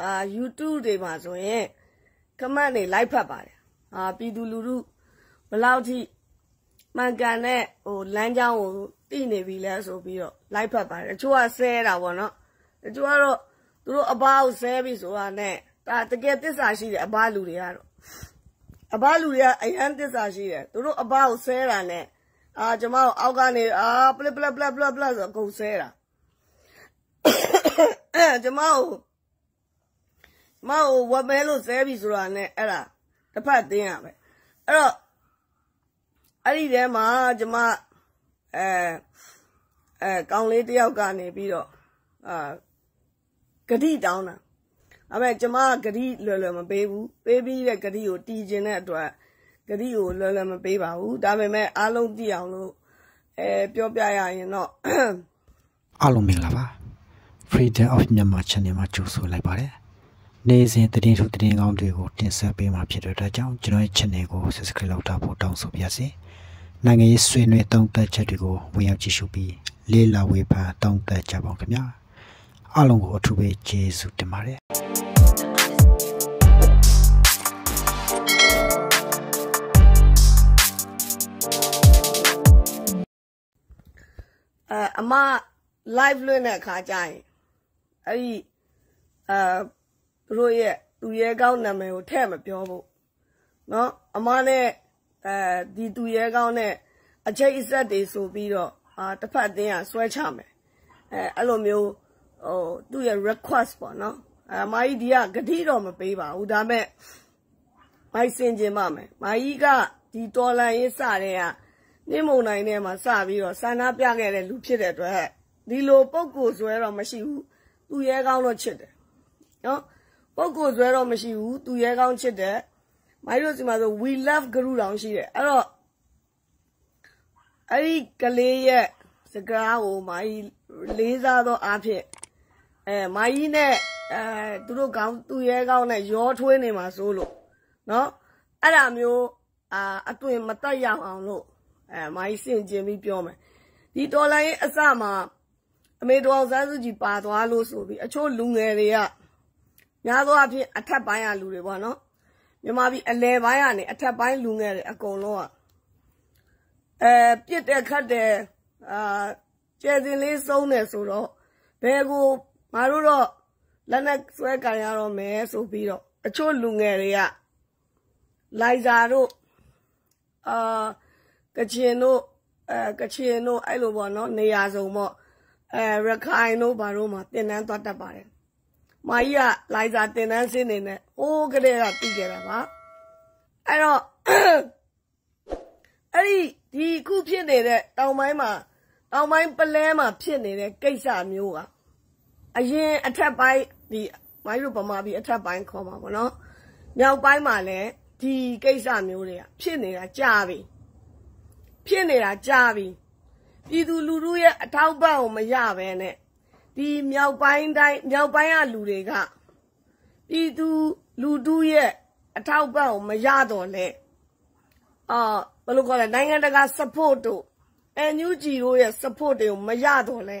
အာ YouTube တွေမှာဆိုရင် comment တွေလိုက်ဖတ်ပါတယ်အာပြည်သူလူထုဘယ်လောက်ထိမှန်ကန်တဲ့ဟိုလမ်းကြောင်းကိုသိနေပြီလဲဆိုပြီးတော့လိုက်ဖတ်ပါတယ်တချို့ကဆဲတာပေါ့နော်တချို့ကတော့သူတို့အဘကိုဆဲပြီဆိုတာနဲ့ဒါတကယ်သစ္စာရှိတယ်အဘလူတွေကတော့အဘလူတွေကအရန်သစ္စာရှိတယ်သူတို့အဘကိုဆဲတာနဲ့အာကျွန်မတို့အောက်ကနေအာပလက်ပလက်ပလက်ပလက်ပလက်ဆိုအကုန်ဆဲတာအဲကျွန်မတို့ မဟုတ်ဝက်မဲလို့ဆဲပြီဆိုတာနဲ့အဲ့ဒါတစ်ဖက်သိရမယ်အဲ့တော့အဲ့ဒီထဲမှာကျွန်မအဲအဲကောင်းလေးတယောက်ကနေပြီးတော့အာဂတိတောင်းတာအဲ့မဲ့ကျွန်မဂတိလွယ်လွယ်မပေးဘူးပေးပြီးတဲ့ဂတိကိုတီးခြင်းတဲ့အတွက်ဂတိကိုလွယ်လွယ်မပေးပါဘူးဒါပေမဲ့အားလုံးသိအောင်လို့အဲပြောပြရရင်တော့အားလုံးမင်္ဂလာပါ Freedom of Myanmar Channel မှာကြိုဆိုလိုက်ပါတယ် နေ့စဉ်သတင်းထုတ်သတင်းကောင်းတွေကိုတင်ဆက်ပေးမှာဖြစ်တဲ့အတွက်ကြောင့်ကျွန်တော်ရဲ့ channel ကို subscribe လုပ်ထားဖို့တောင်းဆိုပါရစေနိုင်ငံရေးဆွေးနွေးတုံးသက်ချက်တွေကိုဝင်ရောက်ကြည့်ရှုပြီးလေ့လာဝေဖန်တောင်းတကြပါခင်ဗျာအားလုံးကိုအထူးပဲကျေးဇူးတင်ပါတယ်အဲအမ live လွှင့်တဲ့အခါကျရင်အဲ့ဒီအဲ သူတို့ရဲ့သူရဲကောင်းနာမည်ကိုထည့်မပြောဘူးเนาะအမနဲ့အဲဒီသူရဲကောင်းနဲ့အချိတ်အဆက်တွေဆိုပြီးတော့အာတစ်ဖက်အတင်းကဆွဲချမယ်အဲအဲ့လိုမျိုးဟိုသူ့ရဲ့ request ပေါ့နော်အဲမာကြီးဒီကဂတိတော့မပေးပါဘူးဒါမဲ့မိုက်စင်ကျင်ပါမယ်မာကြီးကဒီတော်လန်ရေးစတဲ့ကနေမုံနိုင်ထဲမှာစပြီးတော့ဆန္ဒပြခဲ့တဲ့လူဖြစ်တဲ့အတွက်ဒီလိုပုံကိုဆွဲတော့မရှိဘူးသူရဲကောင်းတော့ချစ်တယ်နော် ပုဂ္ဂိုလ်ဆွဲတော့မရှိဘူးသူရဲကောင်းချစ်တယ်မိုင်းတို့စီမှာဆို we love ဂရုတောင်ရှိတယ်အဲ့တော့အဲ့ဒီကလေးရဲ့စကားကိုမိုင်းလေးစားသောအားဖြင့်အဲမိုင်းနဲ့အဲသူတို့ကောင်းသူရဲကောင်းနဲ့ရောထွေးနေမှာစိုးလို့နော်အဲ့ဒါမျိုးအာအသွင်မတက်ရအောင်လို့အဲမိုင်းစင်ကျင်ပြီးပြောမယ်ဒီတော်လိုင်းအစမှာအမေတော်ဆန်းစုကြည်ပါသွားလို့ဆိုပြီးအချို့လူငယ်တွေက များသောအားဖြင့်အထက်ပိုင်းကလူတွေပေါ့နော်မြန်မာပြည်အလဲပိုင်းကနေအထက်ပိုင်းလူငယ်တွေအကုန်လုံးကအဲပြစ်တယ်ခတ်တယ်အာကျဲစင်လေးစုံးတယ်ဆိုတော့ဘယ်ကိုငါတို့တော့လက်နဲ့ဆွဲကန်ရတော့မယ်ဆိုပြီးတော့အချို့လူငယ်တွေကလိုက်စာတို့အာကချင်တို့အဲကချင်တို့အဲ့လိုပေါ့နော်နေရာစုံပေါ့အဲရခိုင်တို့ဘာတို့မှတင်တန်းသွားတတ်ပါတယ် မာကြီးကလိုက်စာတင်တန်းစင်းနေနဲ့အိုးကလေးကပြီးခဲ့တာပါအဲ့တော့အဲ့ဒီဒီခုဖြစ်နေတဲ့တောင်ပိုင်းမှာတောင်ပိုင်းပလဲမှာဖြစ်နေတဲ့ကိစ္စမျိုးကအရင်အထက်ပိုင်းဒီမိုင်းတို့ဗမာပြည်အထက်ပိုင်းခေါ်မှာပေါ့နော်မြောက်ပိုင်းမှာလည်းဒီကိစ္စမျိုးတွေကဖြစ်နေတာကြာပြီဖြစ်နေတာကြာပြီပြည်သူလူထုရဲ့အထောက်ပံ့ကိုမရဘဲနဲ့ ဒီမြောက်ပိုင်းတိုင်းမြောက်ပိုင်းကလူတွေကပြည်သူလူထုရဲ့အထောက်ပံ့ကိုမရတော့လဲအာဘယ်လိုခေါ်လဲနိုင်ငံတကာ support တို့ NUG တို့ရဲ့ support တွေကိုမရတော့လဲ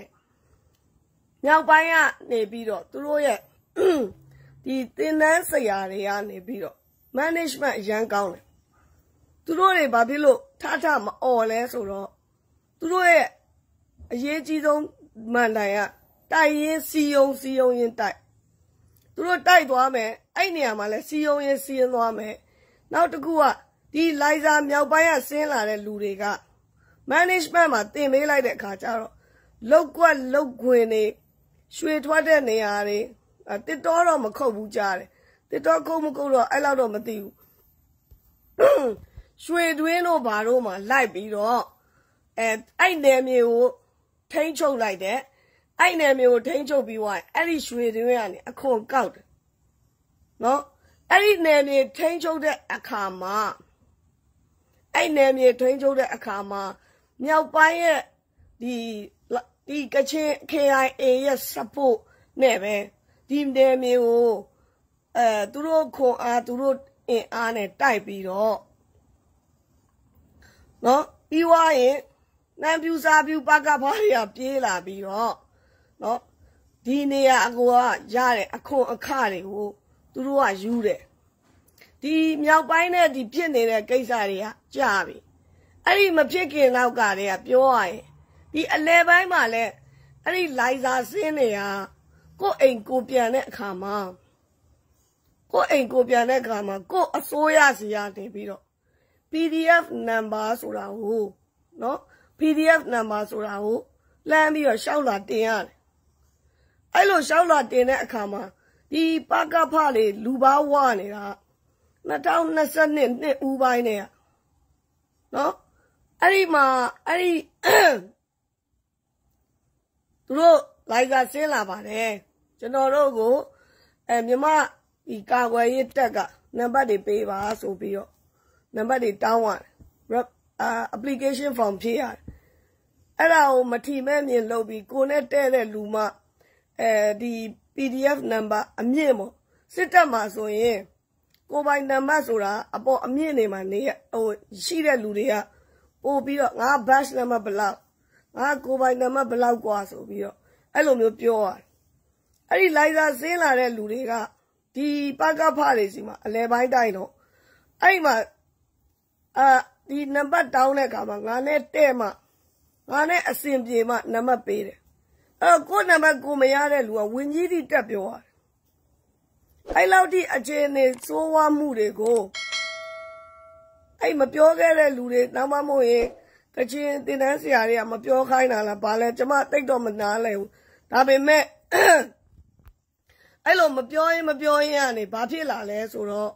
မြောက်ပိုင်းကနေပြီးတော့သူတို့ရဲ့ဒီတင်နန်းဆရာတွေကနေပြီးတော့ management အရန်ကောင်းတယ်သူတို့တွေဘာဖြစ်လို့ထထမអော်လဲဆိုတော့သူတို့ရဲ့အရေးကြီးဆုံးမှန်တိုင်က တိုက်ရင်စီယုံစီယုံရင်တိုက်သူတို့တိုက်သွားမယ်အဲ့နေရာမှာလဲစီယုံရင်စီရင်သွားမယ်နောက်တစ်ခုကဒီလိုက်စာမြောက်ပိုင်းကဆင်းလာတဲ့လူတွေက management မှာတင်ပေးလိုက်တဲ့အခါကျတော့လောက်ကွက်လောက်ခွင်နေရွှေထွက်တဲ့နေရာတွေတစ်တော်တော့မခုတ်ဘူးကြားတယ်တစ်တော်ခုတ်မခုတ်တော့အဲ့လောက်တော့မသိဘူးရွှေတွင်းတို့ဘာတို့မှလိုက်ပြီးတော့အဲအဲ့နယ်မြေကိုထိန်းချုပ်လိုက်တယ် အဲ့နယ်မြေကိုထိန်းချုပ်ပြီးွားအဲ့ဒီရွှေတွင်းကနေအခွန်ကောက်တယ်နော်အဲ့ဒီနယ်မြေထိန်းချုပ်တဲ့အခါမှာအဲ့နယ်မြေထိန်းချုပ်တဲ့အခါမှာမြောက်ပိုင်းရဲ့ဒီဒီကချင် KIA ရဲ့ support နဲ့ပဲဒီနယ်မြေကိုအဲသူတို့ခွန်အားသူတို့အင်အားနဲ့တိုက်ပြီးတော့နော်ပြီးွားရင်နံပြူစာပြူပကဖားတွေကပြေးလာပြီးတော့ နော်ဒီနေရာအကိုကရတဲ့အခွန်အခတွေကိုသူတို့ကယူတယ်ဒီမြောက်ပိုင်းနဲ့ဒီဖြစ်နေတဲ့ကိစ္စတွေကကြာပြီအဲ့ဒီမဖြစ်ခင်နောက်ကတည်းကပြောရရင်ဒီအလဲပိုင်းမှာလဲအဲ့ဒီလိုက်စာစင်းတွေကကိုယ့်အိမ်ကိုပြန်တဲ့အခါမှာကိုယ့်အိမ်ကိုပြန်တဲ့အခါမှာကိုယ့်အစိုးရစီကနေပြီးတော့ PDF number ဆိုတာကိုနော် PDF number ဆိုတာကိုလမ်းပြီးတော့ရှောက်လာတင်ရတယ် အဲ့လိုရှောက်လာတင်တဲ့အခါမှာဒီပကဖတွေလူပါဝနေတာ2022နှစ်ဦးပိုင်းနဲ့နော်အဲ့ဒီမှာအဲ့ဒီသူတို့လိုက်ကဆင်းလာပါတယ်ကျွန်တော်တို့ကိုအဲမြမဒီကာကွယ်ရေးတက်ကနံပါတ်တွေပေးပါဆိုပြီးတော့နံပါတ်တွေတောင်းရတယ်အာ application form ဖြည့်ရတယ်အဲ့ဒါကိုမထီမဲ့မြင်လုပ်ပြီးကိုနဲ့တဲ့တဲ့လူမှ အဲဒီ PDF number အမြင့်ပေါ့စစ်တပ်မှာဆိုရင်ကိုပိုင်နံပါတ်ဆိုတာအပေါ်အမြင့်နေမှာနေဟိုရှိတဲ့လူတွေကပို့ပြီးတော့ငါ batch number ဘလောက်ငါကိုပိုင်နံပါတ်ဘလောက်กว่าဆိုပြီးတော့အဲ့လိုမျိုးပြောရတယ်အဲ့ဒီလိုက်စာဆင်းလာတဲ့လူတွေကဒီပကဖတွေစီမှာအလဲပိုင်းတိုင်းတော့အဲ့ဒီမှာအာဒီနံပါတ်တောင်းတဲ့အခါမှာငါနဲ့တဲ့မှငါနဲ့အစင်ပြေမှနံပါတ်ပေးတယ် အဲ့တော့ကိုနံပါတ်ကိုမရတဲ့လူကဝင်းကြီးတိတက်ပြောရတယ်အဲ့လောက်ထိအခြေအနေစိုးဝါမှုတွေကိုအဲ့မပြောခဲ့တဲ့လူတွေနောက်မှမဟုတ်ရင်ကချင်တင်တန်းဆရာတွေကမပြောခိုင်းတာလားဘာလဲကျမတိတ်တော့မနာလဲဘူးဒါပေမဲ့အဲ့လိုမပြောရင်မပြောရင်ကနေဘာဖြစ်လာလဲဆိုတော့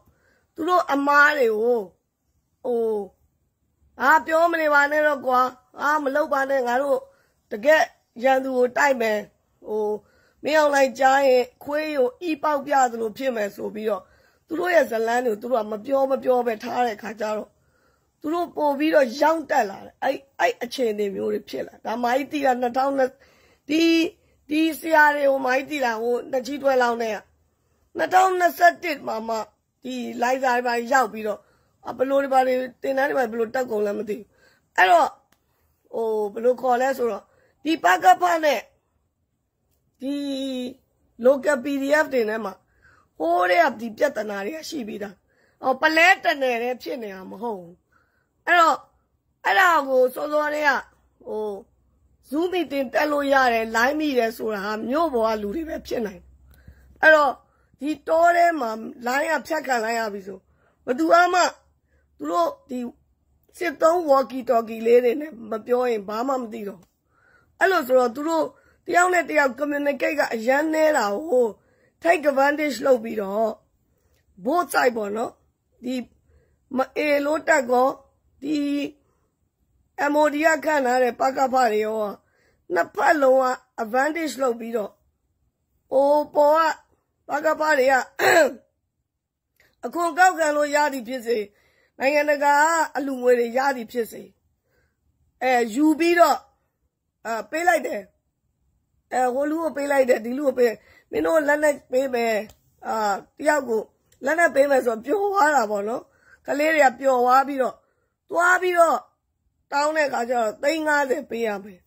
သူတို့အမားတွေကိုဟိုအာပြောမနေပါနဲ့တော့ကွာအာမလုပ်ပါနဲ့ငါတို့တကက် ရန်သူကိုတိုက်မယ်ဟိုမင်းအောင်လိုက်ကြားရင်ခွေးကိုဤပေါက်ပြသလိုဖြစ်မယ်ဆိုပြီးတော့သူတို့ရဲ့ဇလန်းတွေကိုသူတို့ကမပြောမပြောပဲထားတဲ့ခါကျတော့သူတို့ပို့ပြီးတော့ရောင်းတက်လာတယ်အဲ့အဲ့အခြေအနေမျိုးတွေဖြစ်လာဒါမိုင်းတီက2000ဒီဒီဆရာတွေကိုမိုင်းတီလာဟိုနှစ်ကြီးတွဲလောင်းတဲ့2021မှာမှဒီလိုက်စာတွေပါရောက်ပြီးတော့ဘလို့တွေပါတွေတင်တန်းတွေပါဘလို့တက်ကုန်လည်းမသိဘူးအဲ့တော့ဟိုဘလို့ခေါ်လဲဆိုတော့ ဒီပကဖနဲ့ဒီ local PDF တွေနဲ့မှာဟိုးတဲ့ဒီပြဿနာတွေကရှိပြီးသားဟောပလဲတနယ်တဲ့ဖြစ်နေတာမဟုတ်ဘူးအဲ့တော့အဲ့ဒါကိုစောစောလေးကဟို zoom meeting တက်လို့ရတယ် live မိတယ်ဆိုတာဟာမြို့ပေါ်ကလူတွေပဲဖြစ်နိုင်အဲ့တော့ဒီတောထဲမှာ line ကဖြတ်ခံလိုက်ရပြီဆိုဘသူမှသူတို့ဒီစစ်သုံး walkie talkie လေးတွေနဲ့မပြောရင်ဘာမှမသိတော့ အဲ့လိုဆိုတော့သူတို့တယောက်နဲ့တယောက် communicate ကအရန်နေတာကို take advantage လုပ်ပြီးတော့ both side ပေါ့နော်ဒီမအေလို့တက်ကောဒီ MOD ကခန့်ထားတဲ့ပကဖတွေရောနှစ်ဖက်လုံးက advantage လုပ်ပြီးတော့အိုးပေါ်ကပကဖတွေကအခွန်ကောက်ခံလို့ရသည်ဖြစ်စေနိုင်ငံတကာအလူငွေတွေရသည်ဖြစ်စေအဲယူပြီးတော့ အဲပေးလိုက်တယ်အဲဟိုလူကိုပေးလိုက်တယ်ဒီလူကိုပေးမင်းတို့လက်နဲ့ပေးမယ်အာတယောက်ကိုလက်နဲ့ပေးမယ်ဆိုတော့ပျော်သွားတာပေါ့နော်ကလေးတွေကပျော်သွားပြီးတော့သွားပြီးတော့တောင်းတဲ့ခါကျတော့350ပေးရမယ်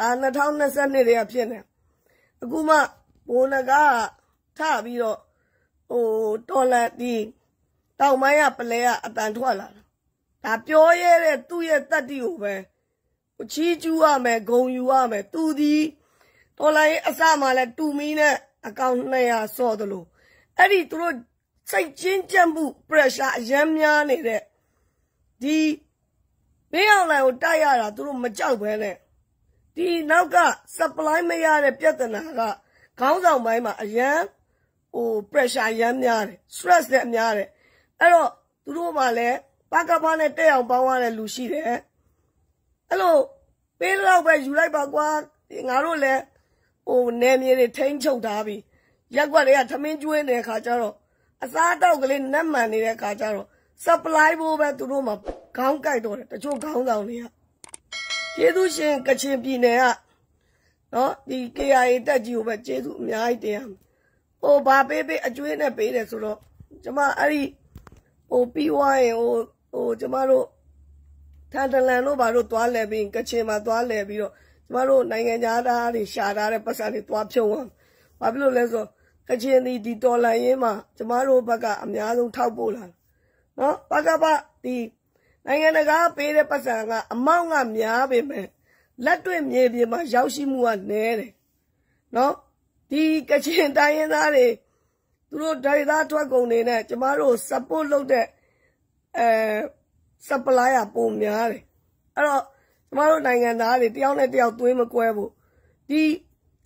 အာ2022တည်းကဖြစ်နေအခုမှဘိုးနကထပြီးတော့ဟိုတော်လန်ဒီတောင်မိုင်းကပလဲကအတန်ထွက်လာတာဒါပြောရဲတဲ့သူ့ရဲ့တတ္တိကိုပဲ ချီးကျူးရမယ်ဂုံယူရမယ်သူဒီတော်လိုင်းအစမှလည်းတူမီနဲ့အကောင့်200စော့တယ်လို့အဲ့ဒီသူတို့စိတ်ချင်းကြက်မှု pressure အရမ်းများနေတဲ့ဒီမင်းအောင်လိုင်ကိုတိုက်ရတာသူတို့မကြောက်ဘဲနဲ့ဒီနောက်က supply မရတဲ့ပြဿနာကခေါင်းဆောင်ပိုင်းမှာအရန်ဟို pressure ရမ်းများတယ် stress လည်းများတယ်အဲ့တော့သူတို့မှလည်းပကပနဲ့တက်အောင်ပေါင်းရတဲ့လူရှိတယ် အဲ့လိုပေးတော့ပဲယူလိုက်ပါကွာငါတို့လည်းဟိုနယ်မြေတွေထိန်းချုပ်ထားပြီးရက်ွက်တွေကသမင်းကျွေးနေတဲ့ခါကျတော့အစားတောက်ကလေးနတ်မှန်နေတဲ့ခါကျတော့ supply ဖို့ပဲသူတို့မှခေါင်းကိုက်တော့တယ်တချို့ခေါင်းဆောင်တွေကကျေးဇူးရှင်ကချင်ပြည်နယ်ကနော်ဒီ KIA တက်ကြီးကိုပဲကျေးဇူးအများကြီးတင်ရမယ်ဟိုဘာပေးပေးအကျွေးနဲ့ပေးတယ်ဆိုတော့ကျမအဲ့ဒီဟိုပြီးွားရင်ဟိုဟိုကျမတို့ ထန်တလန်တို့ဘာတို့သွားလဲပြီးကချင်မှာသွားလဲပြီးတော့ကျမတို့နိုင်ငံသားတွေရှာထားတဲ့ပတ်စံတွေသွားဖြုံအောင်ဘာဖြစ်လို့လဲဆိုကချင်ဒီဒီတော်လန်ရေးမှာကျမတို့ဘက်ကအများဆုံးထောက်ပို့လာနော်ဘကပဒီနိုင်ငံတကာပေးတဲ့ပတ်စံကအမောင့်ကများပေမဲ့လက်တွေ့မြေပြင်မှာရောက်ရှိမှုကနည်းတယ်နော်ဒီကချင်တိုင်းရင်းသားတွေသူတို့ဒေသထွက်ကုန်တွေနဲ့ကျမတို့ support လုပ်တဲ့အဲ supplier ပုံများတယ်အဲ့တော့ကျမတို့နိုင်ငံသားတွေတယောက်နဲ့တယောက်သွေးမကွဲဘူးဒီ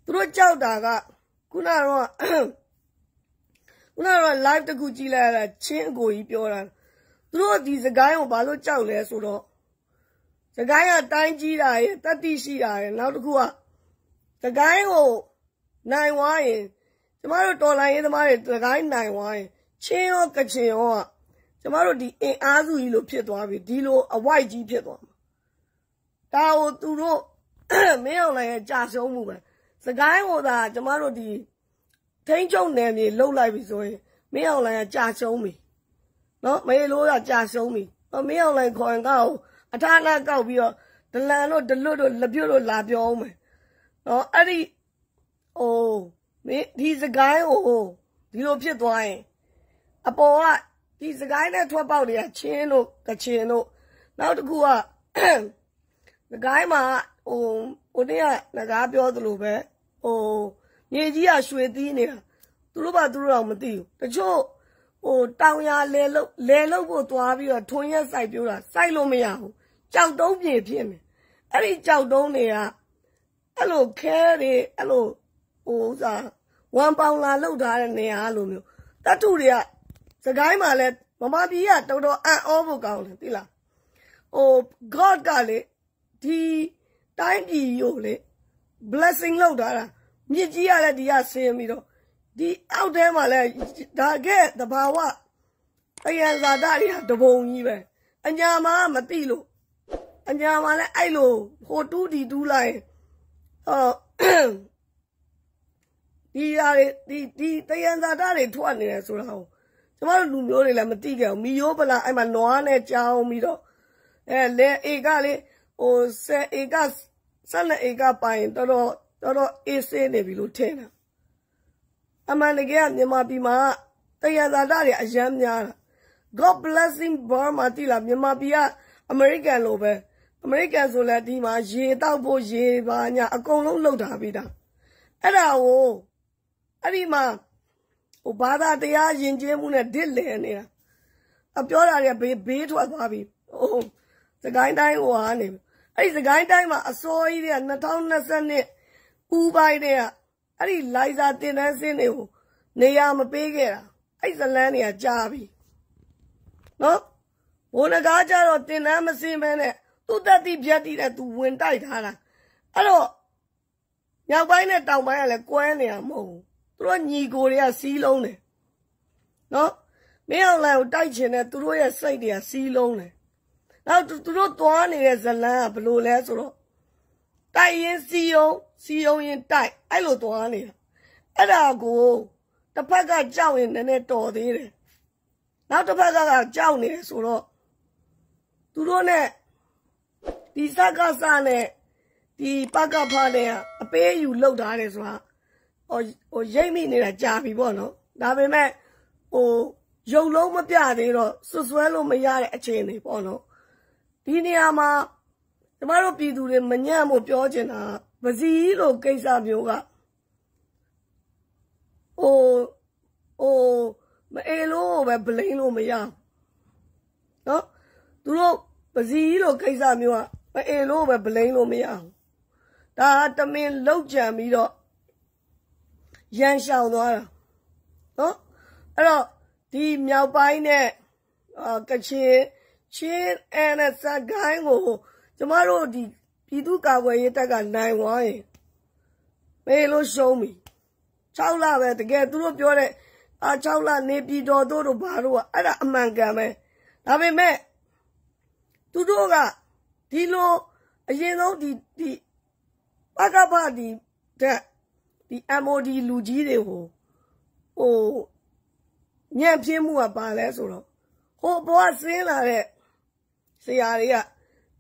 သူတို့ကြောက်တာကခုနကတော့ခုနကတော့ live တခုကြည့်လိုက်ရတာချင်းအကိုကြီးပြောတာသူတို့ဒီစကိုင်းကိုဘာလို့ကြောက်လဲဆိုတော့စကိုင်းကတိုင်းကြီးတာရဲ့တတိရှိတာရဲ့နောက်တစ်ခုကစကိုင်းကိုနိုင်ဝါရင်ကျမတို့တော်လိုင်းရေးသမားတွေစကိုင်းနိုင်ဝါရင်ချင်းရောကချင်ရောက ကျမတို့ဒီအင်အားစုကြီးလို့ဖြစ်သွားပြီဒီလိုအဝိုက်ကြီးဖြစ်သွားမှာဒါကိုသူတို့မင်းအောင်နိုင်ရဲ့ကြာဆုံးမှုပဲစကိုင်းကိုသာကျမတို့ဒီထိန်းချုပ်နယ်မြေလှုပ်လိုက်ပြီဆိုရင်မင်းအောင်လိုင်ကကြာဆုံးပြီနော်မေလိုးကကြာဆုံးပြီမင်းအောင်လိုင်ခေါ်ရင်ကောက်အထာနာကောက်ပြီးတော့ဒလန်တို့ဒလွတ်တို့လက်ပြုတ်တို့လာပြောအောင်မယ်နော်အဲ့ဒီအိုးမင်းဒီစကိုင်းကိုဒီလိုဖြစ်သွားရင်အပေါ်က ဒီစကိုင်းနဲ့ထွက်ပေါက်တွေကချင်းတို့ကချင်တို့နောက်တစ်ခုကစကိုင်းမှာဟိုဟိုတည်းကငကားပြောသလိုပဲဟိုမြေကြီးကရွှေသီးနေတာသူတို့ဘာသူတို့တော့မသိဘူးတချို့ဟိုတောင်ရလဲလို့လဲလို့ဖို့သွားပြီးတော့ထွန်ရက်စိုက်ပြိုးတာစိုက်လို့မရဘူးကြောက်တုံးပြေဖြစ်နေအဲ့ဒီကြောက်တုံးတွေကအဲ့လိုခဲတွေအဲ့လိုဟိုဥစားဝမ်ပေါင်လာလောက်ထားတဲ့နေရာလိုမျိုးတတ်ထုတွေက စကိုင်းမှာလဲမမပြည်ကတော်တော်အံ့ဩဖို့ကောင်းတယ်သိလားဟို god ကလေဒီတိုင်းပြည်ကိုလေ blessing လောက်ထားတာမြစ်ကြီးကလည်းဒီကဆင်းပြီးတော့ဒီအောက်ထဲမှာလည်းဒါကဲတဘာဝအယံဇာတာတွေကတပုံကြီးပဲအညာမှာမသိလို့အညာမှာလည်းအဲ့လိုဟိုတူးဒီတူးလိုက်ဟောဒီရာတွေဒီဒီတယံဇာတာတွေထွက်နေတယ်ဆိုတာကို ကျမတို့လူမျိုးတွေလည်းမသိကြဘူးမီယိုးပလာအဲ့မှာနွားနဲ့ကြောင်းပြီးတော့အဲလေဧကလေဟိုဆယ်ဧက12ဧကပိုင်တော်တော်တော်တော်အေးဆေးနေပြီလို့ထင်တာအမှန်တကယ်ကမြန်မာပြည်မှာတရားသာတာတွေအယမ်းများတာ God blessing Burma တိလားမြန်မာပြည်ကအမေရိကန်လိုပဲအမေရိကန်ဆိုလည်းဒီမှာရေတောက်ဖို့ရေပါညာအကုန်လုံးလှုပ်ထားပြီးသားအဲ့ဒါကိုအဲ့ဒီမှာ ဟိုဘာသာတရားယဉ်ကျေးမှုနဲ့ဒစ်လည်နေတာအပြောတာတွေဘေးဘေးထွက်သွားပြီဟိုစကိုင်းတိုင်းဟိုဟာနေအဲ့ဒီစကိုင်းတိုင်းမှာအစိုးရကြီးတွေက2022ဦးပိုင်းတွေကအဲ့ဒီလိုက်စာတင်တန်းစင်းတွေကိုနေရာမပေးခဲ့တာအဲ့ဇလန်းတွေကကြားပြီနော်ဘိုးနဂါးကြတော့တင်တန်းမစင်းပဲနဲ့သူ့တက်တိပြတ်တိတဲ့သူဝင်တိုက်ထားတာအဲ့တော့မြောက်ပိုင်းနဲ့တောင်ပိုင်းကလည်းကွဲနေတာမဟုတ်ဘူး သူတို့ညီကိုတွေကစီးလုံးတယ်နော်မင်းအောင်လိုင်ကိုတိုက်ချင်တဲ့သူတို့ရဲ့စိတ်တွေကစီးလုံးတယ်နောက်သူတို့သွားနေတဲ့ဇလန်းကဘလို့လဲဆိုတော့တိုက်ရင်စီယုံစီယုံရင်တိုက်အဲ့လိုသွားနေတာအဲ့ဒါကိုတစ်ဖက်ကကြောက်ရင်နည်းနည်းတော်သေးတယ်နောက်တစ်ဖက်ကကြောက်နေတယ်ဆိုတော့သူတို့နဲ့ဒီစကစနဲ့ဒီပကဖနဲ့အပေးယူလောက်ထားတယ်ဆိုတာ ဟိုဟိုရိတ်မိနေတာကြာပြီပေါ့နော်ဒါပေမဲ့ဟိုရုပ်လုံးမပြသေးတော့စွဆွဲလို့မရတဲ့အခြေအနေပေါ့နော်ဒီနေရာမှာကျမတို့ပြည်သူတွေမညံ့မို့ပြောချင်တာပစီလိုကိစ္စမျိုးကဟိုဟိုမအေလို့ပဲဗလိန်လို့မရနော်သူတို့ပစီလိုကိစ္စမျိုးကမအေလို့ပဲဗလိန်လို့မရဘူးဒါတမင်လောက်ကြံပြီးတော့ ရန်ရှောင်သွားတာနော်အဲ့တော့ဒီမြောက်ပိုင်းနဲ့အာကချင်ချင်းအဲနဲ့စကိုင်းကိုကျမတို့ဒီပြည်သူ့ကာကွယ်ရေးတပ်ကနိုင်သွားရင်မေလို့ရှုံးပြီ6လပဲတကယ်သူတို့ပြောတဲ့အာ6လနေပြည်တော်တို့တို့ဘာတို့ကအဲ့ဒါအမှန်ကန်ပဲဒါပေမဲ့သူတို့ကဒီလိုအရင်ဆုံးဒီဒီပကပဒီတဲ့ ဒီ MOD လူကြီးတွေကိုဟိုညံ့ပြင်းမှုကပါလဲဆိုတော့ဟိုဘောဆင်းလာတဲ့ဆရာတွေက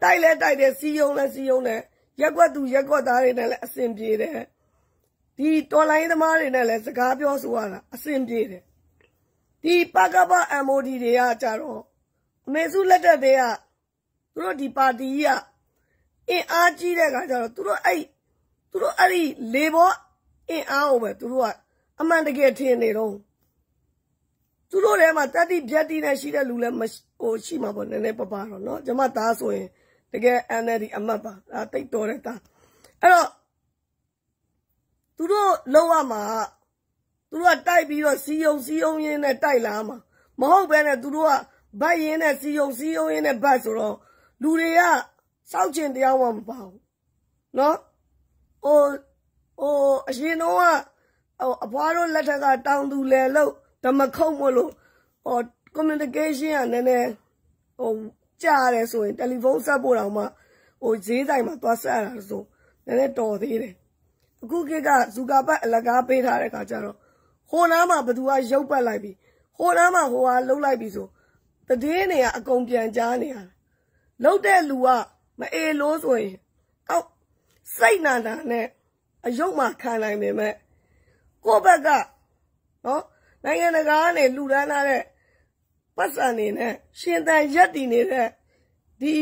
တိုက်လဲတိုက်တယ်စီယုံလဲစီယုံတယ်ရက်ကွက်သူရက်ကွက်သားတွေနဲ့လည်းအဆင်ပြေတယ်ဒီတော်လိုင်းသမားတွေနဲ့လည်းစကားပြောဆိုရတာအဆင်ပြေတယ်ဒီပကပ MOD တွေကကြတော့အမေစုလက်ထက်တွေကသူတို့ဒီပါတီကြီးကအင်အားကြီးတဲ့ခါကျတော့သူတို့အဲ့သူတို့အဲ့ဒီလေဘော အင်အားကိုပဲသူတို့ကအမှန်တကယ်ထင်နေတော့သူတို့ထဲမှာတတိပြတ်တိနဲ့ရှိတဲ့လူလည်းဟိုရှိမှာပေါ့နည်းနည်းပပတော့เนาะကျွန်မသားဆိုရင်တကယ် NLD အမတ်ပါဒါတိတ်တော်တဲ့သားအဲ့တော့သူတို့လောက်ရမှာသူတို့ကတိုက်ပြီးတော့စီယုံစီယုံရင်းနဲ့တိုက်လာမှာမဟုတ်ဘဲနဲ့သူတို့ကဗတ်ရင်းနဲ့စီယုံစီယုံရင်းနဲ့ဗတ်ဆိုတော့လူတွေကစောက်ကျင်တရားမှမပါဘူးเนาะဟို ဟိုအရင်တော့ဟိုအဖွားတို့လက်ထက်ကတောင်သူလေလို့ဓမခုံမလို့ဟို communication ကနည်းနည်းဟိုကြားတယ်ဆိုရင်တယ်လီဖုန်းဆက်ဖို့တောင်မှဟိုဈေးဆိုင်မှာသွားဆက်ရတာဆိုနည်းနည်းတော်သေးတယ်အခုခေတ်ကဇူကာပတ်အလကားပေးထားတဲ့ခါကျတော့ဟိုနားမှာဘသူကရုပ်ပတ်လိုက်ပြီဟိုနားမှာဟိုကလှုပ်လိုက်ပြီဆိုတည်င်းနေရအကုန်ပြန်ကြားနေရတာလှုပ်တဲ့လူကမအေလို့ဆိုရင်အောက်စိတ်နာနာနဲ့ အယုတ်မှခံနိုင်ပေမဲ့ကိုယ့်ဘက်ကနော်နိုင်ငံတကာကနေလူဒန်းလာတဲ့ပတ်စံနေနဲ့ရှင်သန်ရက်တည်နေတဲ့ဒီ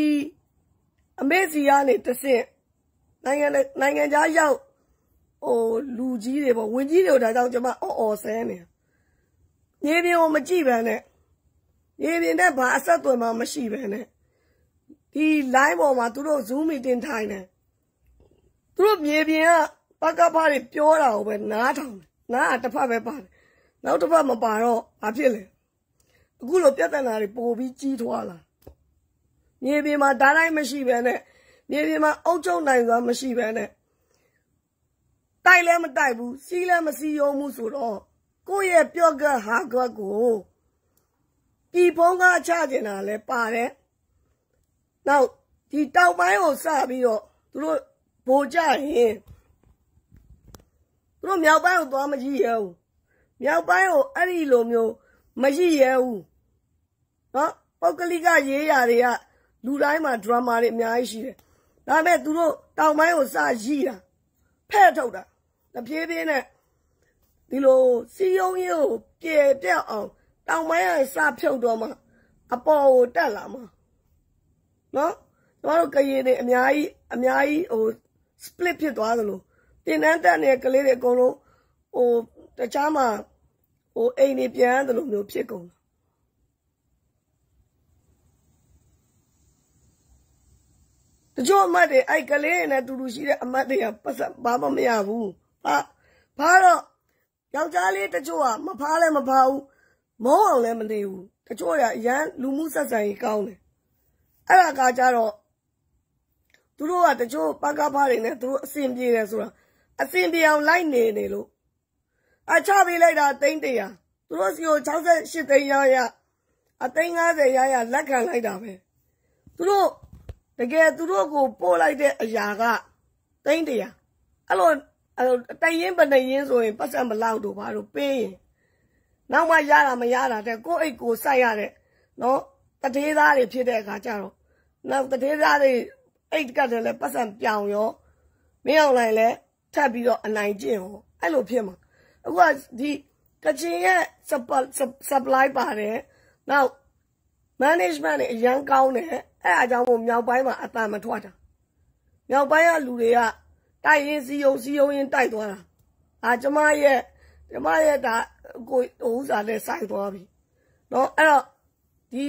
အမေစီကနေတဆင့်နိုင်ငံနိုင်ငံခြားရောက်ဟိုလူကြီးတွေပေါ့ဝင်ကြီးတွေဒါကြောင့်ကျွန်မအော်အော်ဆဲနေမြေပြင်ကိုမကြည့်ပဲနဲ့မြေပြင်နဲ့ဘာအဆက်အသွယ်မှမရှိပဲနဲ့ဒီ line ပေါ်မှာသူတို့ zoom meeting ထိုင်တယ်သူတို့မြေပြင်က ပကပတွေပြောတာကိုပဲနားထောင်နားကတစ်ဖက်ပဲပါတယ်နောက်တစ်ဖက်မပါတော့ဘာဖြစ်လဲအခုလိုပြဿနာတွေပိုပြီးကြီးထွားလာမြေပြင်မှာဓာတ်တိုင်းမရှိပဲနဲ့မြေပြင်မှာအုပ်ချုပ်နိုင်စွာမရှိပဲနဲ့တိုက်လည်းမတိုက်ဘူးစီးလည်းမစီးရုံမှုဆိုတော့ကိုယ့်ရဲ့ပြော့ကဟာကွက်ကိုပြည်ဖုံးကချကျင်တာလဲပါတယ်နောက်ဒီတောက်ပိုင်းကိုစပြီးတော့သူတို့ဗိုလ်ကြရင် သူတို့မြောက်ပိုင်းကိုသွားမကြည့်ရဘူးမြောက်ပိုင်းကိုအဲ့ဒီလိုမျိုးမရှိရဘူးနော်ပုတ်ကလိကရေးရာတွေကလူတိုင်းမှာဒရမာတွေအများကြီးရှိတယ်ဒါပေမဲ့သူတို့တောင်ပိုင်းကိုစရီးတာဖဲ့ထုတ်တာတပြေးပြေးနဲ့ဒီလိုစီယုံကြီးကိုပြေပြက်အောင်တောင်ပိုင်းကစဖြုတ်တော့မှအပေါ်ကိုတက်လာမှာနော်ကျွန်တော်တို့ကရင်တွေအများကြီးအများကြီးဟို split ဖြစ်သွားသလို တင်တန်းတက်နေတဲ့ကလေးတွေအကုန်လုံးဟိုတခြားမှာဟိုအိမ်တွေပြန်သလိုမျိုးဖြစ်ကုန်တချို့အမတ်တွေအဲ့ကလေးနဲ့တူတူရှိတဲ့အမတ်တွေကပတ်စပ်ဘာမှမရဘူးဟာဘာတော့ယောက်ျားလေးတချို့ကမဖားလည်းမဖားဘူးမုန်းအောင်လည်းမနေဘူးတချို့ကအရန်လူမှုဆက်ဆံရေးကောင်းတယ်အဲ့ဒါကကြတော့သူတို့ကတချို့ပကဖားတွေနဲ့သူတို့အဆင်ပြေတယ်ဆိုတာ အဆင်ပြေအောင်လိုက်နေနေလို့အချပေးလိုက်တာတိမ့်တရာသူတို့စီကို68သိန်းရရအသိန်း90ရရလက်ခံလိုက်တာပဲသူတို့တကယ်သူတို့ကိုပို့လိုက်တဲ့အရာကတိမ့်တရာအဲ့လိုအဲ့လိုတရင်ပနေရင်ဆိုရင်ပတ်စံမလောက်တော့ဘာလို့ပေးရင်နောက်မှရတာမရတာတဲ့ကိုယ့်အိတ်ကိုစိုက်ရတဲ့နော်တထေးသားတွေဖြစ်တဲ့အခါကျတော့နောက်တထေးသားတွေအိတ်ကတ်တယ်လဲပတ်စံပြောင်ရောမင်းအောင်လိုက်လဲ ထပ်ပြီးတော့အနိုင်ကျင့်ရောအဲ့လိုဖြစ်မှာအခုကဒီကချင်ရဲ့ supply ပါတယ်နောက် management တွေအရန်ကောင်းတယ်အဲ့အကြောင်းကိုမြောက်ပိုင်းမှာအတန်မထွက်တာမြောက်ပိုင်းကလူတွေကတိုက်ရင်စီယုံစီယုံရင်တိုက်သွားတာအာကျမရဲ့ကျမရဲ့ဒါကိုဟိုဥစားနဲ့စိုက်သွားပြီเนาะအဲ့တော့ဒီ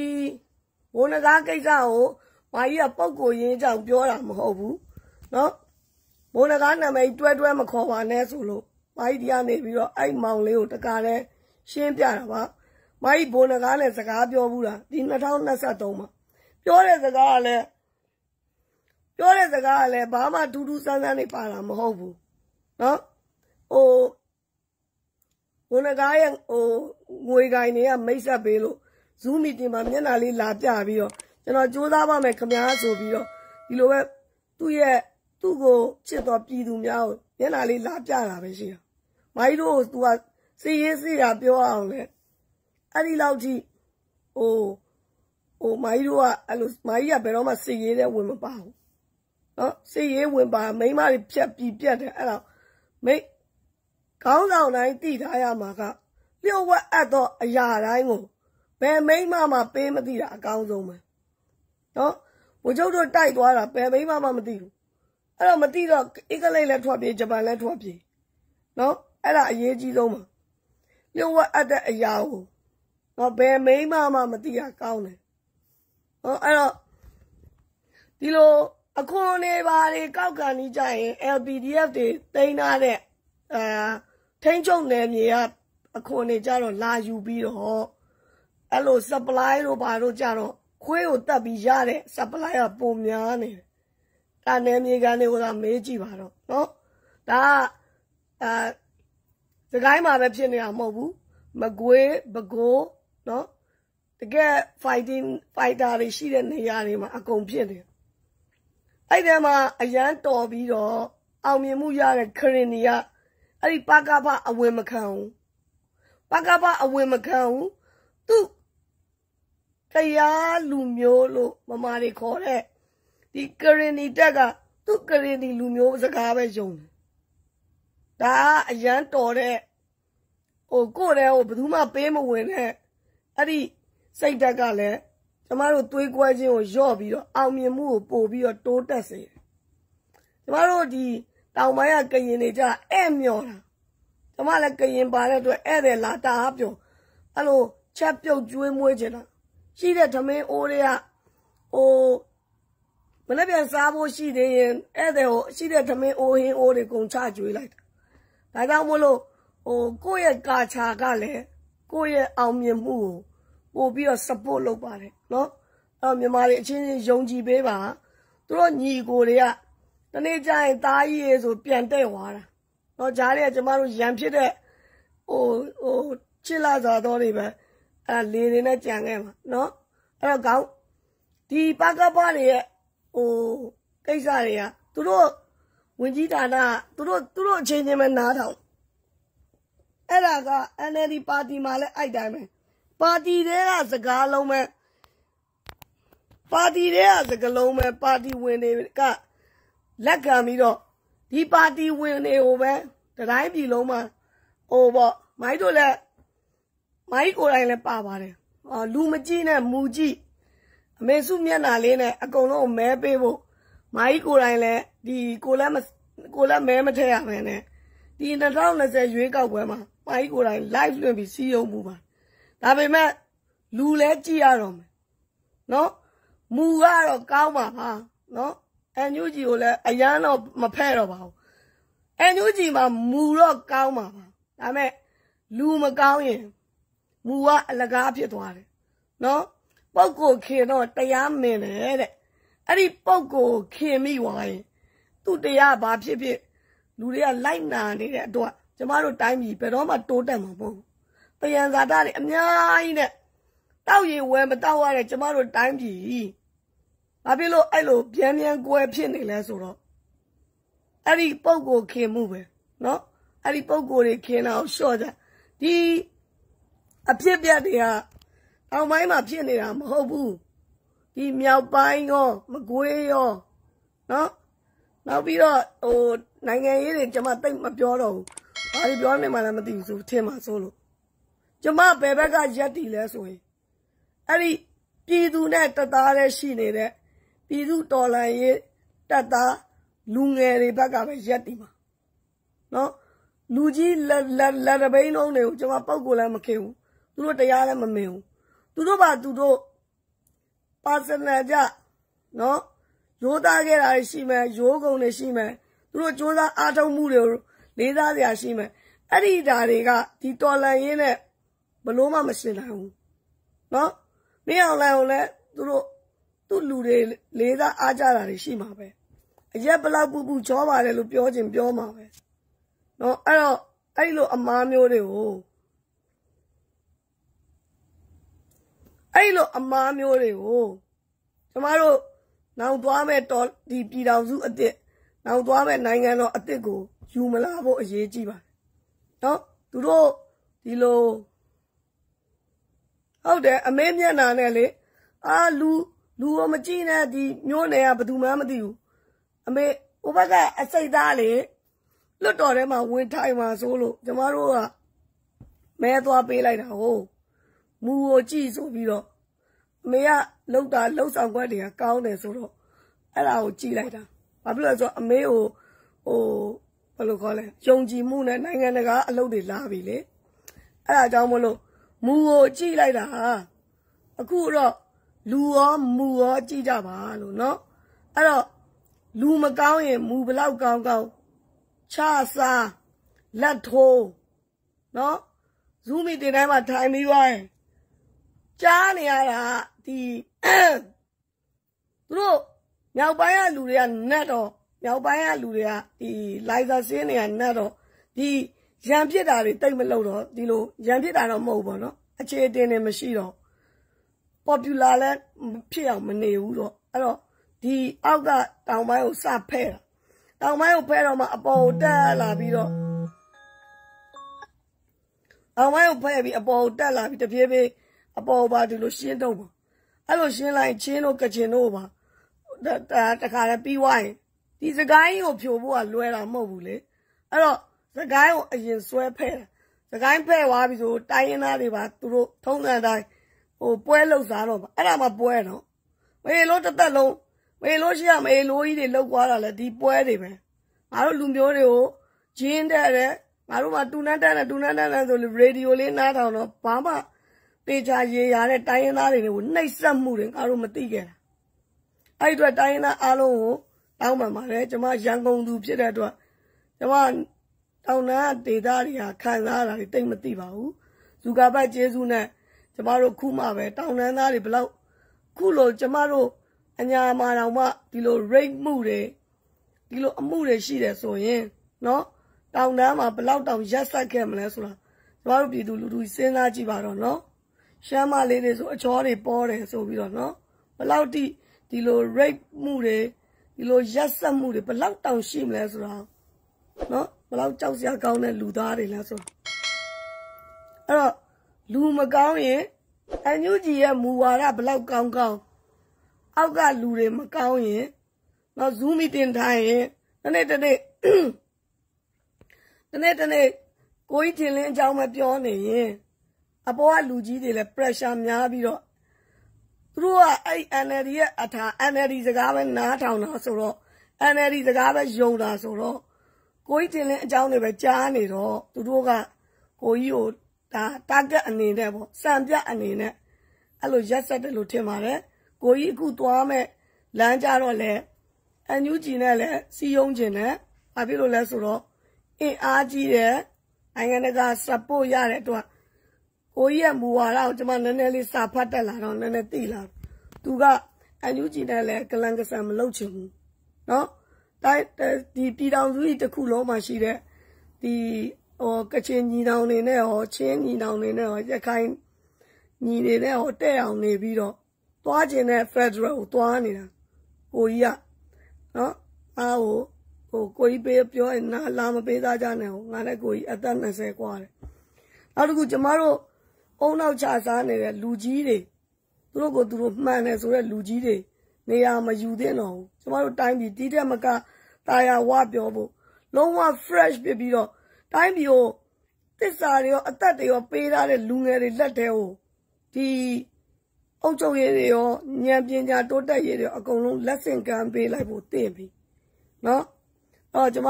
ဘုံနကားကိစ္စကိုမာကြီးကပုံကိုရင်းကြောင်ပြောတာမဟုတ်ဘူးเนาะ ဘုန်းနဂါနာမည်တွဲတွဲမခေါ်ပါနဲ့ဆိုလို့မိုင်းဒီကနေပြီးတော့အဲ့မောင်လေးကိုတကားလဲရှင်းပြတာပါမိုင်းဘုန်းနဂါနဲ့စကားပြောဘူးလားဒီ2023မှာပြောတဲ့စကားကလည်းပြောတဲ့စကားကလည်းဘာမှဒူးဒူးဆန်းဆန်းနေပါတာမဟုတ်ဘူးနော်ဟိုဘုန်းနဂါရဲ့ဟိုငွေကိုင်တွေကမိတ်ဆက်ပေးလို့ Zoom meeting မှာမျက်နှာလေးလာပြပြီးတော့ကျွန်တော်စူးစမ်းပါမယ်ခင်ဗျာဆိုပြီးတော့ဒီလိုပဲသူ့ရဲ့ သူ့ကိုချစ်တော်ပြည်သူများကိုမျက်နှာလေးလာပြတာပဲရှိတာ။မိုင်းတို့သူကစီရေးစီတာပြောအောင်လေအဲ့ဒီလောက်ထိဟိုဟိုမိုင်းတို့ကအဲ့လိုမိုင်းကဘယ်တော့မှစီရေးတဲ့ဝင်မပါဘူးနော်စီရေးဝင်ပါမိန်းမတွေဖြတ်ပြီးပြတ်တယ်အဲ့တော့မိခေါင်းဆောင်တိုင်းတည်ထားရမှာကလျှို့ဝှက်အပ်သောအရာတိုင်းကိုဘယ်မိန်းမမှပေးမသိတာအကောင်းဆုံးပဲနော်ဘိုလ်ချုပ်တို့တိုက်သွားတာဘယ်မိန်းမမှမသိဘူး အဲ့တော့မသိတော့အင်္ဂလိပ်လည်းထွက်ပြေးဂျပန်လည်းထွက်ပြေးနော်အဲ့ဒါအရေးကြီးဆုံးပါလျှို့ဝှက်အပ်တဲ့အရာကိုနော်ဘယ်မိန်းမမှမသိတာကောင်းတယ်နော်အဲ့တော့ဒီလိုအခွန်နေပါတွေကောက်ကန်နေကြရင် LPDF တွေတင်ထားတဲ့အာထိန်းချုပ်နယ်မြေကအခွန်နေကြတော့လာယူပြီးတော့အဲ့လို supply တို့ဘာတို့ကြတော့ခွေးကိုတက်ပြီးရတဲ့ supply ကပုံများနေတယ်။ ဒါနယ်မြေကန်တွေကိုသာမေးကြည့်ပါတော့နော်။ဒါအာစကိုင်းမှာပဲဖြစ်နေတာမဟုတ်ဘူး။မကွေးပကိုးနော်တကယ် fighting fighter တွေရှိတဲ့နေရာတွေမှာအကုန်ဖြစ်နေတယ်အဲ့ဒီမှာအရန်တော်ပြီးတော့အောင်မြင်မှုရတဲ့ခရင်နီကအဲ့ဒီပကပအဝင်မခံဘူးပကပအဝင်မခံဘူးသူတရားလူမျိုးလို့မမာတွေခေါ်တဲ့ ဒီကရင်နီတက်ကသူကရင်နီလူမျိုးစကားပဲယုံတယ်ဒါအရန်တော်တဲ့ဟိုကိုယ်တည်းဟိုဘယ်သူမှပေးမဝင်တဲ့အဲ့ဒီစိတ်ဓာတ်ကလည်းကျမတို့သွေးကွဲခြင်းကိုလျော့ပြီးတော့အောင်မြင်မှုကိုပို့ပြီးတော့တိုးတက်စေတယ်ကျမတို့ဒီတောင်ပိုင်းကကရင်တွေကြအဲ့မြော်တာကျမလည်းကရင်ပါတဲ့အတွက်ဧည့်သည်လာတာဟာပြောအဲ့လိုချက်ပြုတ်ကျွေးမွေးခြင်းလားရှိတဲ့သမင်းအိုးတွေကဟို မနေ့ပြန်စားဖို့ရှိသေးရင်ဧည့်သည်ကိုရှိတဲ့သမင်းအိုးဟင်းအိုးတွေကုန်ချကျွေးလိုက်တာဒါကြောင့်မို့လို့ဟိုကိုယ့်ရဲ့ကာချာကလည်းကိုယ့်ရဲ့အောင်မြင်မှုကိုပို့ပြီးတော့ support လုပ်ပါတယ်နော်အဲ့တော့မြန်မာတွေအချင်းချင်းယုံကြည်ပေးပါသူတို့ညီကိုတွေကတနေ့ကျရင်သားကြီးရေဆိုပြန်တဲ့သွားတာနော်ဂျားတွေကကျမတို့ရံဖြစ်တဲ့ဟိုဟိုချစ်လာစွာတော်တွေပဲအဲ့လေတွေနဲ့ကြံခဲ့မှာနော်အဲ့တော့ကောင်းဒီပကပတွေရဲ့ ဟိုကိစ္စတွေကသူတို့ဝင်ကြီးဌာနသူတို့သူတို့အချင်းချင်းပဲနားထောင်အဲ့ဒါက NLD ပါတီမှာလည်းအဲ့တိုင်းပဲပါတီတွေကစကားလုံးပဲပါတီတွေကစကားလုံးပဲပါတီဝင်တွေကလက်ခံပြီးတော့ဒီပါတီဝင်တွေကိုပဲတတိုင်းပြည်လုံးမှာဟိုပေါ့မိုင်းတို့လည်းမိုင်းကိုယ်တိုင်လည်းပါပါတယ်အော်လူမကြည့်နဲ့မူကြည့် အမေစုမျက်နှာလေးနဲ့အကုန်လုံးမဲပေးဖို့မိုင်းကိုယ်တိုင်လည်းဒီကိုလည်းကိုလည်းမဲမထည့်ရပဲနဲ့ဒီ2020ရွေးကောက်ပွဲမှာမိုင်းကိုယ်တိုင် live လွှင့်ပြီးစီးရုံမှုပါဒါပေမဲ့လူလဲကြည့်ရတော့မယ်နော်မူကတော့ကောင်းပါပါနော်အန်ယူဂျီကိုလည်းအရန်တော့မဖဲ့တော့ပါဘူးအန်ယူဂျီမှာမူတော့ကောင်းပါပါဒါပေမဲ့လူမကောင်းရင်မူကအလကားဖြစ်သွားတယ်နော် ပုပ်ကိုခင်တော့တရားမင်တယ်တဲ့အဲ့ဒီပုပ်ကိုခင်မိဝိုင်းသူ့တရားဘာဖြစ်ဖြစ်လူတွေကလိုက်နာနေတဲ့အတွက်ကျမတို့တိုင်းပြည်ဘယ်တော့မှတိုးတက်မှာမဟုတ်ဘူး။ပယံဇာတတွေအများကြီးနဲ့တောက်ရည်ဝဲမတောက်ရတဲ့ကျမတို့တိုင်းပြည်။ဘာဖြစ်လို့အဲ့လိုပြန်ပြန်ကွဲဖြစ်နေလဲဆိုတော့အဲ့ဒီပုံကိုခင်မှုပဲနော်။အဲ့ဒီပုံကိုတွေခင်တော့ရှော့ကြ။ဒီအဖြစ်ပြတွေက တောင်ပိုင်းမှာဖြစ်နေတာမဟုတ်ဘူးဒီမြောက်ပိုင်းရောမကွေးရောနော်နောက်ပြီးတော့ဟိုနိုင်ငံရေးတွေကျွန်မတိတ်မပြောတော့ဘူးဘာတွေပြောနေမှလည်းမသိဘူးဆိုထင်မှဆိုလို့ကျွန်မဘယ်ဘက်ကရက်တည်လဲဆိုရင်အဲ့ဒီပြည်သူနဲ့တသားတည်းရှိနေတဲ့ပြည်သူတော်လှန်ရေးတပ်သားလူငယ်တွေဘက်ကပဲရက်တည်မှာနော်လူကြီးလက်လက်လက်ဘိန်းလုံးတွေကိုကျွန်မပုတ်ကိုလည်းမခင်ဘူးသူတို့တရားလည်းမမင်ဘူး သူတို့ပါသူတို့ personal ကြနော်ရိုးသားခဲ့တာရှိမယ်ရိုးကုန်တွေရှိမယ်သူတို့စ조사အားထုတ်မှုတွေလေးစားစရာရှိမယ်အဲ့ဒီဓာတွေကဒီတော်လန်ရင်းနဲ့ဘလို့မှမရှင်းနိုင်ဘူးနော်မင်းအောင်လိုင်ကိုလည်းသူတို့သူ့လူတွေလေးစားအားကြတာတွေရှိမှာပဲအရက်ဘလောက်ပူပူချောပါတယ်လို့ပြောခြင်းပြောမှာပဲနော်အဲ့တော့အဲ့လိုအမားမျိုးတွေကို အဲ့လိုအမားမျိုးတွေကိုကျမတို့နောက်သွားမဲ့တော်ဒီပြည်တော်စုအစ်စ်နောက်သွားမဲ့နိုင်ငံတော်အစ်စ်ကိုယူမလာဖို့အရေးကြီးပါတယ်နော်သူတို့ဒီလိုဟုတ်တယ်အမေမျက်နာနဲ့လေအာလူလူရောမကြည့်နဲ့ဒီမျိုးနယ်ကဘယ်သူမှမသိဘူးအမေဟိုဘက်ကအစိတ်သားလေလွတ်တော်ထဲမှာဝင်ထိုင်မှာဆိုလို့ကျမတို့ကမဲသွားပေးလိုက်တာဟုတ် မူကိုကြည့်ဆိုပြီးတော့အမေကလှုပ်တာလှုပ်ဆောင်ခွက်တွေကကောင်းတယ်ဆိုတော့အဲ့ဒါကိုကြည့်လိုက်တာဘာဖြစ်လို့လဲဆိုတော့အမေကိုဟိုဘယ်လိုခေါ်လဲယုံကြည်မှုနဲ့နိုင်ငံတကာအလုပ်တွေလာပြီလေအဲ့ဒါကြောင့်မလို့မူကိုကြည့်လိုက်တာအခုတော့လူရောမူရောကြည့်ကြပါလို့เนาะအဲ့တော့လူမကောင်းရင်မူဘလောက်ကောင်းကောင်းချစားလက်ထိုးเนาะဇူးမီတင်တိုင်းမှာထိုင်ပြီးသွားရင် ကြားနေရတာဒီသူတို့မြောက်ပိုင်းကလူတွေကနတ်တော့မြောက်ပိုင်းကလူတွေကဒီလိုက်စာစင်းတွေကနတ်တော့ဒီရံပြစ်တာတွေတိတ်မလို့တော့ဒီလိုရံပြစ်တာတော့မဟုတ်ဘောနော်အခြေအတင်တွေမရှိတော့ popular လည်းဖြစ်အောင်မနေဘူးတော့အဲ့တော့ဒီအောက်ကတောင်ပိုင်းကိုစဖဲတာတောင်ပိုင်းကိုဖဲတော့မှအပေါ်ကိုတက်လာပြီးတော့တောင်ပိုင်းကိုဖဲပြီးအပေါ်ကိုတက်လာပြီးတပြေးပြေး အပေါ်ပါဒီလိုရှင်းတော့ပါအဲ့လိုရှင်းလိုက်ချင်းတို့ကချင်တို့ပါတခါလည်းပြီးွားရင်ဒီစကိုင်းကိုဖြိုဖို့ကလွယ်တာမဟုတ်ဘူးလေအဲ့တော့စကိုင်းကိုအရင်ဆွဲဖဲ့တာစကိုင်းဖဲ့သွားပြီဆိုတိုင်းရင်းသားတွေပါသူတို့ထုံးစံတိုင်းဟိုပွဲလှုပ်စားတော့အဲ့ဒါမှပွဲတော့မေလို့တစ်သက်လုံးမေလို့ရှိရမေလို့ကြီးတွေလှုပ်သွားတာလေဒီပွဲတွေပဲငါတို့လူမျိုးတွေကိုဂျင်းတဲ့တဲ့ငါတို့မှတူနန်းတန်းနဲ့တူနန်းတန်းနဲ့ဆိုရေဒီယိုလေးနားထောင်တော့ဘာမှ ပေချာရေရတဲ့တိုင်းရင်းသားတွေကိုနှိပ်စက်မှုတွေငါတို့မသိခဲ့တာအဲ့အတွက်တိုင်းရင်းသားအားလုံးကိုတောင်းပန်ပါတယ်ကျွန်မရန်ကုန်သူဖြစ်တဲ့အတွက်ကျွန်မတောင်နာဒေသတွေကခံစားရတာတွေတိတ်မသိပါဘူးဇူကာဘတ်ကျေးဇူးနဲ့ကျမတို့ခုမှပဲတောင်တန်းသားတွေဘလောက်ခုလိုကျမတို့အညာမာတော်မှဒီလို rate မှုတွေဒီလိုအမှုတွေရှိတယ်ဆိုရင်เนาะတောင်တန်းမှာဘလောက်တောင်ရက်ဆက်ခဲ့မလဲဆိုတာကျမတို့ပြည်သူလူထုစဉ်းစားကြည့်ပါတော့เนาะ ရှမ်းမလေးတွေဆိုအချောတွေပေါ်တယ်ဆိုပြီးတော့နော်ဘလောက်တိဒီလို rape မှုတွေဒီလိုရက်စက်မှုတွေဘလောက်တောင်ရှိမလဲဆိုတာနော်ဘလောက်ကြောက်စရာကောင်းတဲ့လူသားတွေလဲဆိုအဲ့တော့လူမကောင်းရင်အန်ယူဂျီရဲ့မူဝါဒဘလောက်ကောင်းကောင်းအောက်ကလူတွေမကောင်းရင်နော်ဇူးမီတင်ထားရင်တနေ့တနေ့တနေ့တနေ့ကိုကြီးတင်လင်းအကြောင်းမပြောနေရင် အပေါ်ကလူကြီးတွေလည်း pressure များပြီးတော့သူတို့ကအဲ့ NLD ရဲ့အထာ NLD စကားပဲနားထောင်တာဆိုတော့ NLD စကားပဲယုံတာဆိုတော့ကိုကြီးတင်လင်းအကြောင်းတွေပဲကြားနေတော့သူတို့ကကိုကြီးကိုဒါ target အနေနဲ့ပေါ့စံပြအနေနဲ့အဲ့လိုရက်ဆက်တယ်လို့ထင်ပါတယ်ကိုကြီးအခုသွားမဲ့လမ်းကြတော့လေအန်ယူဂျီနဲ့လည်းစီယုံကျင်တယ်ဘာဖြစ်လို့လဲဆိုတော့အင်အားကြီးတယ်နိုင်ငံတကာ support ရတဲ့အတွက် ကိုကြီးရဲ့မူဝါဒကိုကျွန်မနည်းနည်းလေးစာဖတ်တက်လာတော့နည်းနည်းသိလာသူကအန်ယူဂျီနဲ့လည်းကလန်ကဆန်မလုပ်ချင်ဘူးเนาะတိုင်းဒီပြည်တော်စုကြီးတစ်ခုလုံးမှာရှိတဲ့ဒီဟောကချင်ညီနောင်နေနဲ့ဟောချင်းညီနောင်နေနဲ့ဟောရခိုင်ညီနေနဲ့ဟောတဲ့အောင်နေပြီးတော့သွားကျင်တဲ့ Federal ကိုသွားနေတာကိုကြီးကနော်အားကိုဟိုကိုကြီးပေးပြောရင်နာလာမပေးသားကြနဲ့ဟိုငါနဲ့ကိုကြီးအသက်20กว่าတယ်နောက်တစ်ခုကျမတို့ အုံနောက်ချစားနေတဲ့လူကြီးတွေသူတို့ကိုသူတို့မှန်တယ်ဆိုတဲ့လူကြီးတွေနေရာမယူသင့်တော့ဘူးကျမတို့တိုင်းပြည်တီးတဲ့မကတာယာဝပြောဖို့လုံးဝ fresh ဖြစ်ပြီးတော့တိုင်းပြည်ကိုတစ္ဆာတွေရောအသက်တွေရောပေးထားတဲ့လူငယ်တွေလက်ထဲကိုဒီအုပ်ချုပ်ရေးတွေရောဉာဏ်ပညာတိုးတက်ရေးတွေအကုန်လုံးလက်ဆင့်ကမ်းပေးလိုက်ဖို့တင့်ပြီနော်အော်ကျွန်မ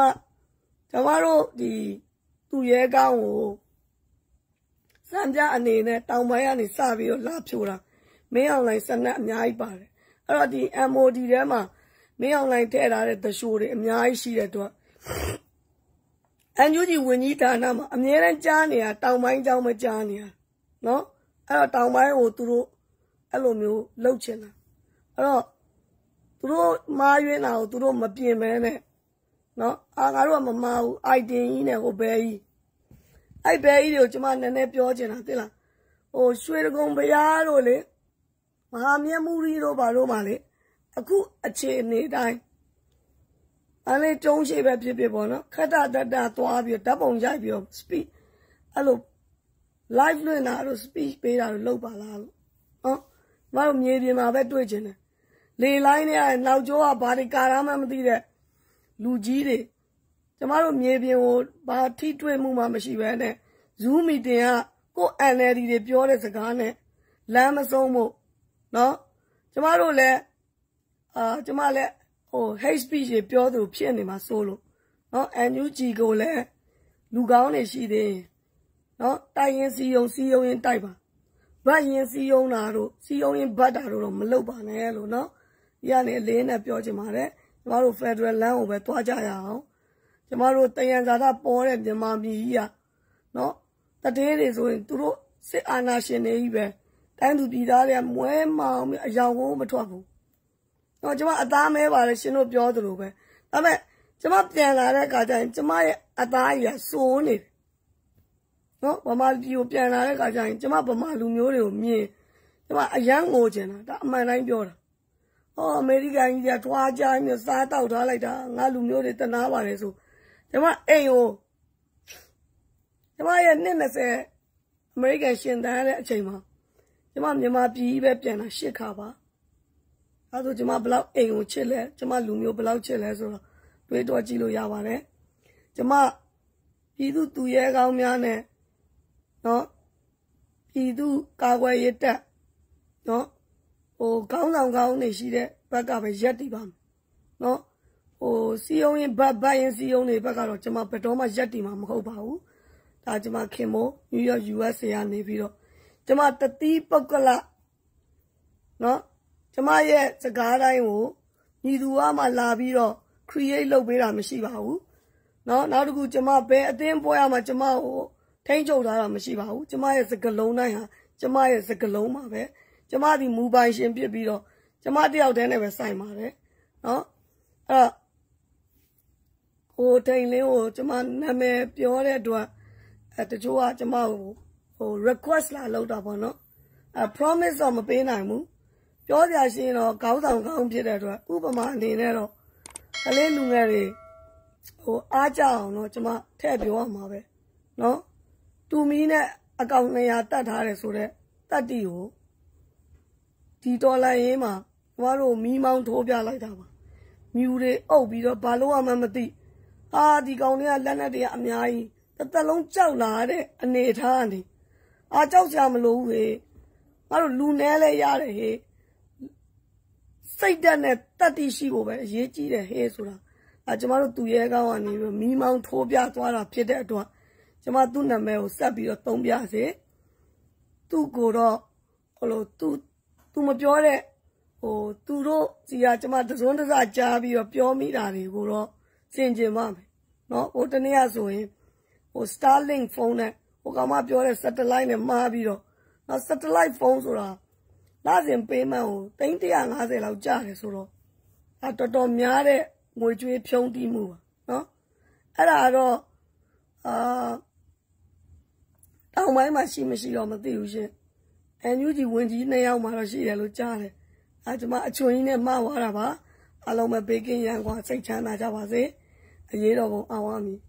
ကျွန်မတို့ဒီသူရဲကောင်းကို စံပြအနေနဲ့တောင်ပိုင်းကနေစပြီးတော့လာဖြိုတာမင်းအောင်လိုင်းစနက်အများကြီးပါတယ်အဲ့တော့ဒီ MOD ထဲမှာမင်းအောင်လိုင်းထည့်ထားတဲ့သရှိုးတွေအများကြီးရှိတဲ့အတွက်အန်ယူဂျီဝင်ကြီးဌာနမှာအမြဲတမ်းကြားနေတာတောင်ပိုင်းကြောင်းမကြားနေတာနော်အဲ့တော့တောင်ပိုင်းကိုသူတို့အဲ့လိုမျိုးလှုပ်ချင်တာအဲ့တော့သူတို့မားရွေးတာကိုသူတို့မပြင်မဲနဲ့နော်အာငါတို့ကမမာဘူးအိုက်တင်ကြီးနဲ့ဟိုဘဲကြီး အဲ့ဘဲကြီးတွေကိုကျွန်မနည်းနည်းပြောချင်တာသိလားဟိုရွှေတကုံဘုရားတို့လေမဟာမြတ်မူရီတို့ဘာတို့မှလေအခုအခြေအနေတိုင်းအဲ့လေကျုံးရှိပဲဖြစ်ဖြစ်ပေါ့နော်ခက်တတတသွားပြီးဓာတ်ပုံရိုက်ပြီး speed အဲ့လို live လွှင့်တာတို့ speech ပေးတာတို့လုပ်ပါလားလို့နော်မတို့မြေပြင်မှာပဲတွေ့ချင်တယ်လေလိုင်းနဲ့နောက်ကျောကဘာတွေကာရမှမသိတဲ့လူကြီးတွေ ကျမတို့မြေပြင်ကိုဘာထိတွေ့မှုမှမရှိဘဲနဲ့ Zoom meeting ကကို NLD တွေပြောတဲ့စကားနဲ့လမ်းမဆုံးဖို့နော်ကျမတို့လည်းအာကျမလည်းဟို hate speech တွေပြောသူဖြစ်နေမှာစိုးလို့နော် NUG ကိုလည်းလူကောင်းတွေရှိသေးရင်နော်တိုက်ရင်စီယုံစီယုံရင်တိုက်ပါဗတ်ရင်စီယုံတာတို့စီယုံရင်ဗတ်တာတို့တော့မလုပ်ပါနဲ့လို့နော်ဒီကနေအလေးနဲ့ပြောချင်ပါတယ်ကျမတို့ Federal လမ်းကိုပဲတွားကြရအောင် ကျမတို့တယံဇာတာပေါ်တဲ့မြန်မာပြည်ကြီးကနော်တတေးတွေဆိုရင်သူတို့စစ်အာဏာရှင်တွေကြီးပဲတိုင်းသူပြည်သားတွေကမွဲမောင်အယောင်ကိုမထွက်ဘူးတော့ကျမအသားမဲပါတယ်ရှင်တို့ပြောသလိုပဲဒါပေမဲ့ကျမပြန်လာတဲ့အခါကျရင်ကျမရဲ့အသားကြီးကစိုးနေတယ်နော်ဗမာပြည်ကိုပြန်လာတဲ့အခါကျရင်ကျမဗမာလူမျိုးတွေကိုမြင်ကျမအယံငိုချင်တာဒါအမှန်တိုင်းပြောတာဟောအမေရိကန်ကြီးကထွားကြမျိုးစားတောက်ထားလိုက်တာငါလူမျိုးတွေတနာပါတယ်ဆို ကျမအိမ်ကိုကျမရဲ့နှစ်20အမေရိကန်ရှင်တန်းတဲ့အချိန်မှာကျမမြန်မာပြည်ကြီးပဲပြန်လာရှစ်ခါပါအဲဆိုကျမဘလောက်အိမ်ကိုချစ်လဲကျမလူမျိုးဘလောက်ချစ်လဲဆိုတော့တွေးတော့ကြည့်လို့ရပါတယ်ကျမပြည်သူသူရဲကောင်းများနဲ့နော်ပြည်သူကာကွယ်ရေးတပ်နော်ဟိုကောင်းဆောင်ကောင်းနေရှိတဲ့ဘက်ကပဲရက်တည်ပါမယ်နော် ဟိုစီယုံရင်ဘတ်ဘတ်ရင်စီယုံတွေဘက်ကတော့ကျွန်မဘယ်တော့မှရက်တည်မှာမဟုတ်ပါဘူးဒါကျွန်မခင်မိုးနယူးယောက် US ကနေပြီးတော့ကျွန်မတတိပုဂ္ဂလနော်ကျွန်မရဲ့စကားတိုင်းကိုညီသူကမှလာပြီးတော့ create လုပ်ပေးတာမရှိပါဘူးနော်နောက်တစ်ခုကျွန်မဘယ်အသင်းပွဲရမှာကျွန်မကိုထိမ့်ချုပ်ထားတာမရှိပါဘူးကျွန်မရဲ့စကလုံးတိုင်းဟာကျွန်မရဲ့စကလုံးပါပဲကျွန်မဒီမူပိုင်ရှင်ဖြစ်ပြီးတော့ကျွန်မတယောက်တည်းနဲ့ပဲဆိုင်ပါတယ်နော်အဲ့တော့ ဟိုထိန်လင်းကိုကျမနာမည်ပြောတဲ့အတွက်အဲတချို့ကကျမကိုဟို request လာလောက်တာပေါ့နော်အဲ promise တော့မပေးနိုင်ဘူးပြောပြရှင်းတော့ခေါင်းဆောင်ကောင်းဖြစ်တဲ့အတွက်ဥပမာအနေနဲ့တော့ကလေးလူငယ်တွေဟိုအားကြအောင်တော့ကျမထည့်ပြောရမှာပဲနော်တူမီနဲ့အကောင့်200တတ်ထားတယ်ဆိုတော့တတ်တီကိုဒီဒေါ်လာရင်းမှာကျမတို့မီးမောင်းထိုးပြလိုက်တာပါမြူတွေအုပ်ပြီးတော့ဘာလို့မှမသိဘူး အာဒီကောင်တွေကလက်နက်တွေကအများကြီးတစ်သက်လုံးကြောက်လာတဲ့အနေထားကနေအာကြောက်ကြမလို့ဟေ့ငါတို့လူနဲလဲရတယ်ဟေ့စိတ်ဓာတ်နဲ့တတ်တိရှိဖို့ပဲအရေးကြီးတယ်ဟေ့ဆိုတာအဲကျမတို့သူရဲကောင်းကနေပြီးမီးမောင်းထိုးပြသွားတာဖြစ်တဲ့အတွက်ကျမသူ့နာမည်ကိုဆက်ပြီးတော့သုံးပြစေသူ့ကိုတော့ဟိုလိုသူသူမပြောတဲ့ဟိုသူတို့စီကကျမတစွန်းတစကြားပြီးတော့ပြောမိတာတွေကိုတော့စင်ကြင်ပါမယ် နော်ဟိုတနေ့ကဆိုရင်ဟို Starlink ဖုန်းနဲ့ဟိုကောင်မပြောတဲ့ satellite နဲ့မှားပြီးတော့နော် satellite ဖုန်းဆိုတာလစဉ်ပေးမှန်းကို350လောက်ကျတယ်ဆိုတော့အဲတော်တော်များတဲ့ငွေကြွေးဖြုံးတီးမှုပါနော်အဲ့ဒါတော့အာတောင်ပိုင်းမှာရှိမရှိတော့မသိဘူးရှင်အန်ယူဂျီဝင်ကြီးနှစ်ယောက်မှတော့ရှိတယ်လို့ကြားတယ်အဲကျွန်မအချွန်ကြီးနဲ့မှားသွားတာပါအလုံးပဲဘေကင်းရန်ကွာစိတ်ချမ်းသာကြပါစေ။ အရေးတော်ပုံအောင်ရမည်